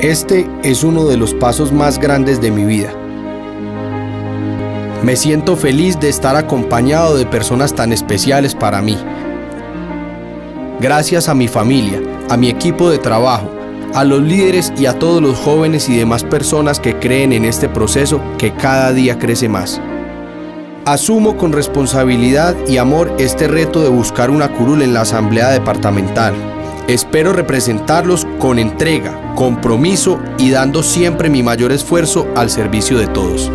Este es uno de los pasos más grandes de mi vida. Me siento feliz de estar acompañado de personas tan especiales para mí. Gracias a mi familia, a mi equipo de trabajo, a los líderes y a todos los jóvenes y demás personas que creen en este proceso que cada día crece más. Asumo con responsabilidad y amor este reto de buscar una curul en la Asamblea Departamental. Espero representarlos con entrega, compromiso y dando siempre mi mayor esfuerzo al servicio de todos.